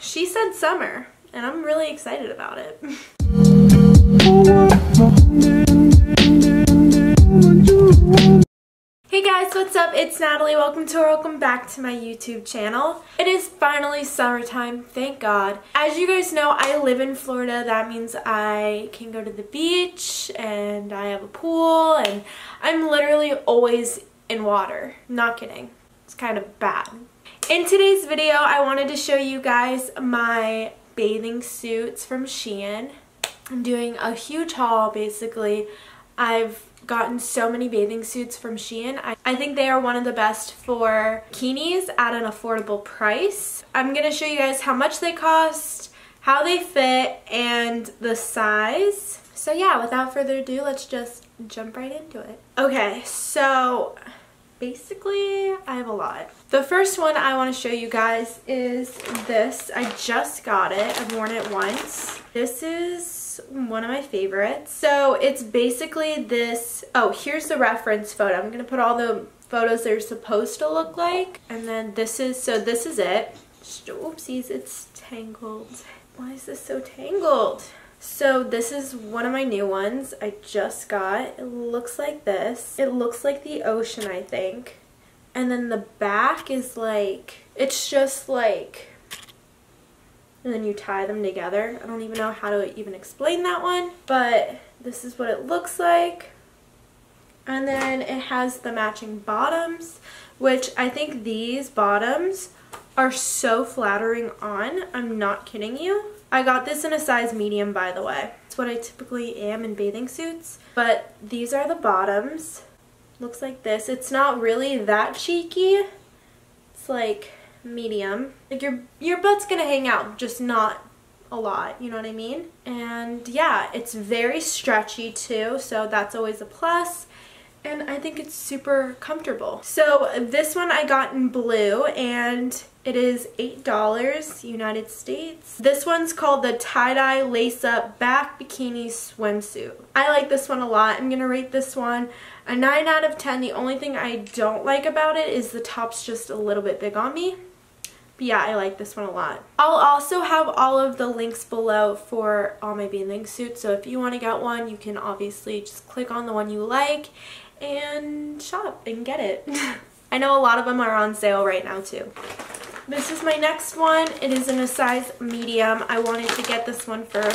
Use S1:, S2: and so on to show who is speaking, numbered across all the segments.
S1: she said summer and I'm really excited about it. Hey guys, what's up? It's Natalie. Welcome to or welcome back to my YouTube channel. It is finally summertime, thank God. As you guys know, I live in Florida. That means I can go to the beach and I have a pool and I'm literally always in water. Not kidding. It's kind of bad. In today's video, I wanted to show you guys my bathing suits from Shein. I'm doing a huge haul basically. I've gotten so many bathing suits from Shein. I, I think they are one of the best for bikinis at an affordable price. I'm going to show you guys how much they cost, how they fit, and the size. So yeah, without further ado, let's just jump right into it. Okay, so basically I have a lot. The first one I want to show you guys is this. I just got it. I've worn it once. This is one of my favorites. So it's basically this, oh here's the reference photo. I'm going to put all the photos they're supposed to look like. And then this is, so this is it. Oopsies, it's tangled. Why is this so tangled? So this is one of my new ones I just got. It looks like this. It looks like the ocean, I think. And then the back is like, it's just like, and then you tie them together. I don't even know how to even explain that one, but this is what it looks like. And then it has the matching bottoms, which I think these bottoms are so flattering on. I'm not kidding you. I got this in a size medium, by the way. It's what I typically am in bathing suits. But these are the bottoms. Looks like this. It's not really that cheeky. It's like medium. Like your, your butt's gonna hang out, just not a lot, you know what I mean? And yeah, it's very stretchy too, so that's always a plus and I think it's super comfortable. So this one I got in blue and it is $8 United States. This one's called the tie-dye lace-up back bikini swimsuit. I like this one a lot. I'm going to rate this one a 9 out of 10. The only thing I don't like about it is the top's just a little bit big on me. But yeah, I like this one a lot. I'll also have all of the links below for all my bathing suits. So if you want to get one, you can obviously just click on the one you like and shop and get it. I know a lot of them are on sale right now too. This is my next one. It is in a size medium. I wanted to get this one for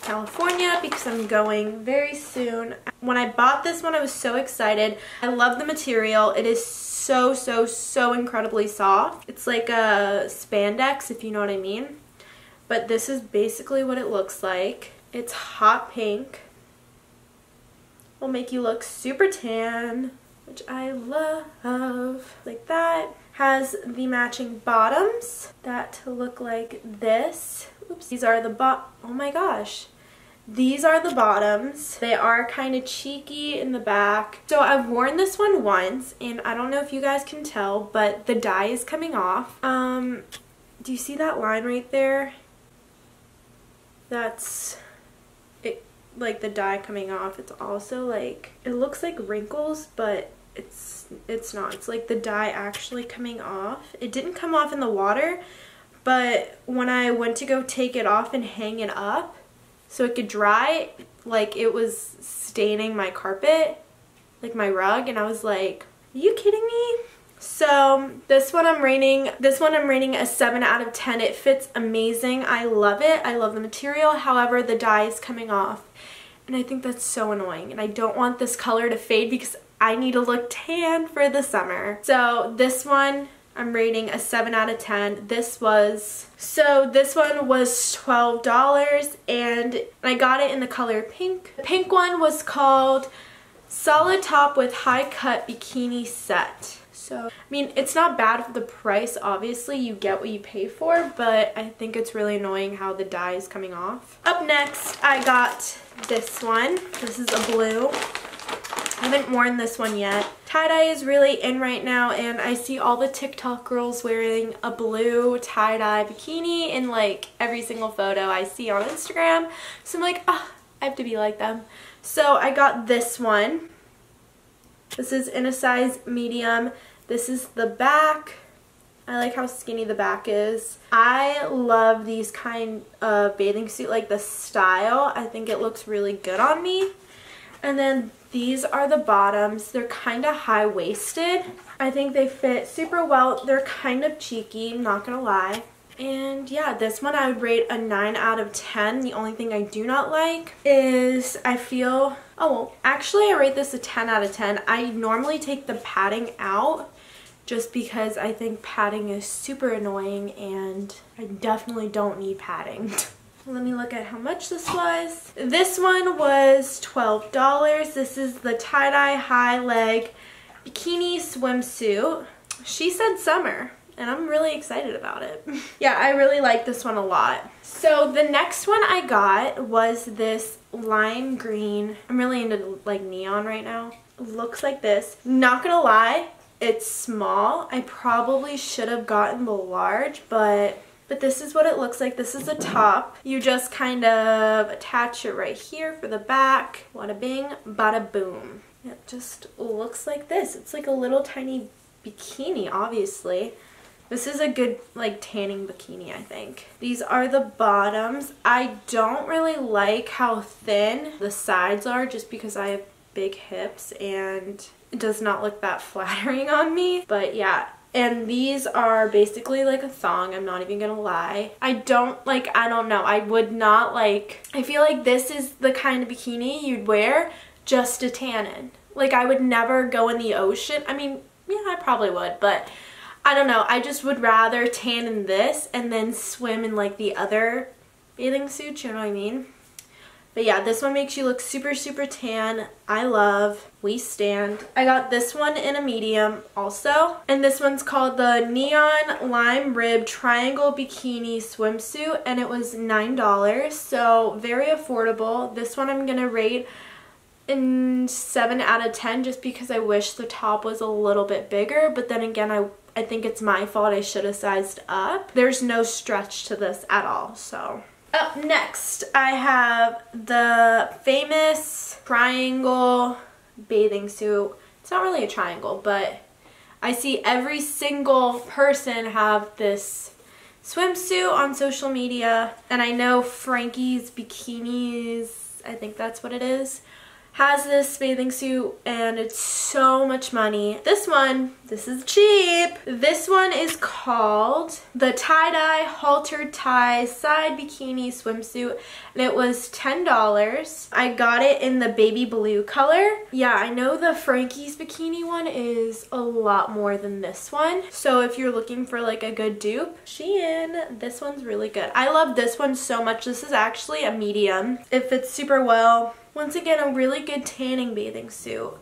S1: California because I'm going very soon. When I bought this one, I was so excited. I love the material. It is so, so, so incredibly soft. It's like a spandex, if you know what I mean. But this is basically what it looks like. It's hot pink will make you look super tan, which I love. Like that. Has the matching bottoms that look like this. Oops, these are the bot, oh my gosh. These are the bottoms. They are kind of cheeky in the back. So I've worn this one once and I don't know if you guys can tell, but the dye is coming off. Um, do you see that line right there? That's like the dye coming off it's also like it looks like wrinkles but it's it's not. It's like the dye actually coming off. It didn't come off in the water but when I went to go take it off and hang it up so it could dry like it was staining my carpet like my rug and I was like are you kidding me so this one I'm rating, this one I'm rating a 7 out of 10. It fits amazing. I love it. I love the material. However, the dye is coming off. And I think that's so annoying. And I don't want this color to fade because I need to look tan for the summer. So this one, I'm rating a 7 out of 10. This was, so this one was $12 and I got it in the color pink. The pink one was called Solid Top with High Cut Bikini Set. So, I mean, it's not bad for the price. Obviously, you get what you pay for, but I think it's really annoying how the dye is coming off. Up next, I got this one. This is a blue. I haven't worn this one yet. Tie-dye is really in right now and I see all the TikTok girls wearing a blue tie-dye bikini in like every single photo I see on Instagram. So I'm like, ah, oh, I have to be like them. So I got this one. This is in a size medium. This is the back. I like how skinny the back is. I love these kind of bathing suit, like the style. I think it looks really good on me. And then these are the bottoms. They're kind of high-waisted. I think they fit super well. They're kind of cheeky, not gonna lie. And yeah, this one I would rate a 9 out of 10. The only thing I do not like is I feel, oh well, actually I rate this a 10 out of 10. I normally take the padding out just because I think padding is super annoying and I definitely don't need padding. Let me look at how much this was. This one was $12. This is the tie-dye high leg bikini swimsuit. She said summer and I'm really excited about it. yeah, I really like this one a lot. So the next one I got was this lime green. I'm really into like neon right now. Looks like this. Not gonna lie, it's small. I probably should have gotten the large, but but this is what it looks like. This is the top. You just kind of attach it right here for the back. Wada bing, bada boom. It just looks like this. It's like a little tiny bikini, obviously. This is a good like tanning bikini, I think. These are the bottoms. I don't really like how thin the sides are just because I have big hips and does not look that flattering on me. But yeah, and these are basically like a thong i'm not even gonna lie. I don't like i don't know. I would not like i feel like this is the kind of bikini you'd wear just to tan in like i would never go in the ocean. I mean yeah i probably would but i don't know. I just would rather tan in this and then swim in like the other bathing suits you know what i mean but yeah, this one makes you look super, super tan. I love. We stand. I got this one in a medium also. And this one's called the Neon Lime Rib Triangle Bikini Swimsuit. And it was $9. So very affordable. This one I'm going to rate in 7 out of 10 just because I wish the top was a little bit bigger. But then again, I I think it's my fault. I should have sized up. There's no stretch to this at all, so up next, I have the famous triangle bathing suit. It's not really a triangle, but I see every single person have this swimsuit on social media. And I know Frankie's Bikinis, I think that's what it is, has this bathing suit and it's so much money. This one, this is cheap. This one is called the tie-dye halter tie side bikini swimsuit and it was $10. I got it in the baby blue color. Yeah, I know the Frankie's bikini one is a lot more than this one. So if you're looking for like a good dupe, Shein, this one's really good. I love this one so much. This is actually a medium. It fits super well. Once again, a really good tanning bathing suit.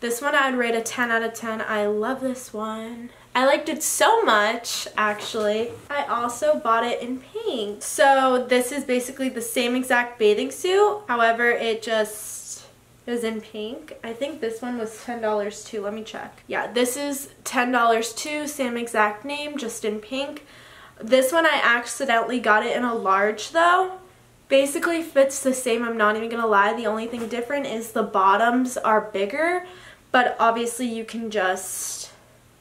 S1: This one I'd rate a 10 out of 10. I love this one. I liked it so much, actually. I also bought it in pink. So this is basically the same exact bathing suit. However, it just is in pink. I think this one was $10 too. Let me check. Yeah, this is $10 too. Same exact name, just in pink. This one I accidentally got it in a large though basically fits the same, I'm not even going to lie. The only thing different is the bottoms are bigger, but obviously you can just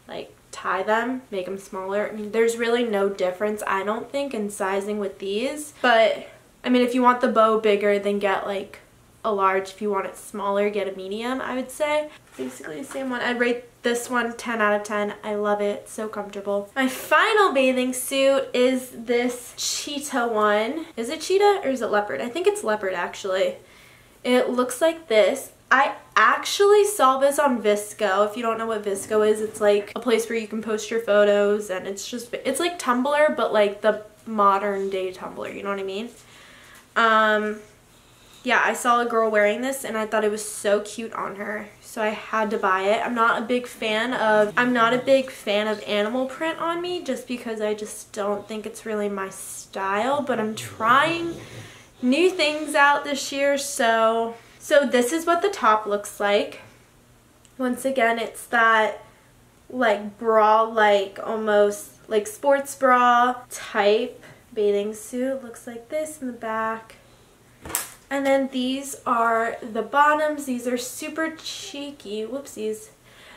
S1: like tie them, make them smaller. I mean, there's really no difference, I don't think, in sizing with these. But, I mean, if you want the bow bigger, then get like a large. If you want it smaller, get a medium, I would say. Basically the same one. I'd rate this one 10 out of 10. I love it. So comfortable. My final bathing suit is this cheetah one. Is it cheetah or is it leopard? I think it's leopard actually. It looks like this. I actually saw this on VSCO. If you don't know what VSCO is, it's like a place where you can post your photos and it's just, it's like Tumblr, but like the modern day Tumblr, you know what I mean? Um, yeah, I saw a girl wearing this and I thought it was so cute on her. So I had to buy it. I'm not a big fan of I'm not a big fan of animal print on me just because I just don't think it's really my style, but I'm trying new things out this year. So so this is what the top looks like. Once again, it's that like bra like almost like sports bra type bathing suit. Looks like this in the back. And then these are the bottoms. These are super cheeky. Whoopsies.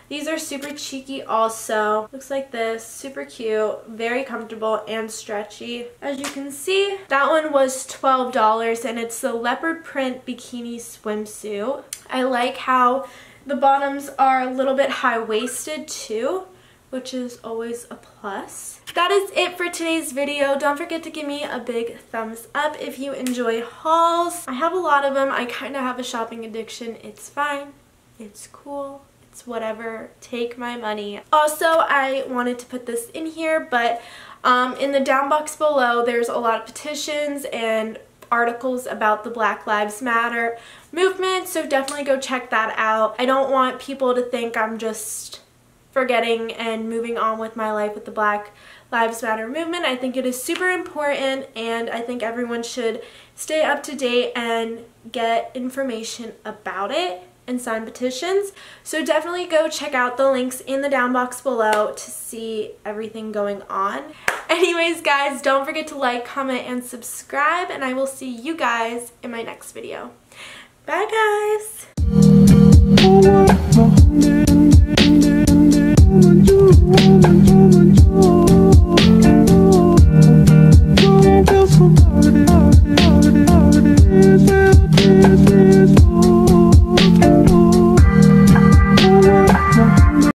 S1: These are super cheeky also. Looks like this. Super cute. Very comfortable and stretchy. As you can see, that one was $12 and it's the leopard print bikini swimsuit. I like how the bottoms are a little bit high-waisted too which is always a plus. That is it for today's video. Don't forget to give me a big thumbs up if you enjoy hauls. I have a lot of them. I kind of have a shopping addiction. It's fine. It's cool. It's whatever. Take my money. Also, I wanted to put this in here, but um, in the down box below, there's a lot of petitions and articles about the Black Lives Matter movement, so definitely go check that out. I don't want people to think I'm just forgetting and moving on with my life with the Black Lives Matter movement. I think it is super important and I think everyone should stay up to date and get information about it and sign petitions. So definitely go check out the links in the down box below to see everything going on. Anyways guys, don't forget to like, comment, and subscribe and I will see you guys in my next video. Bye guys!